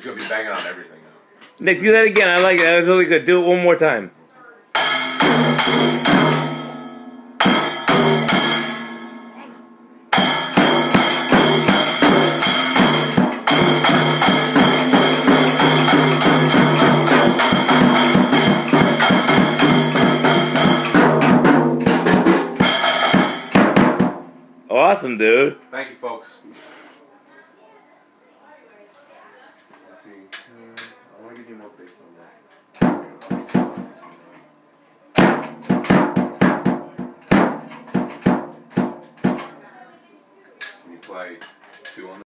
He's gonna be banging on everything now. Nick, do that again. I like it. That was really good. Do it one more time. Awesome, dude. Thank you, folks. see. I want to give you more bass on that. Can you play two on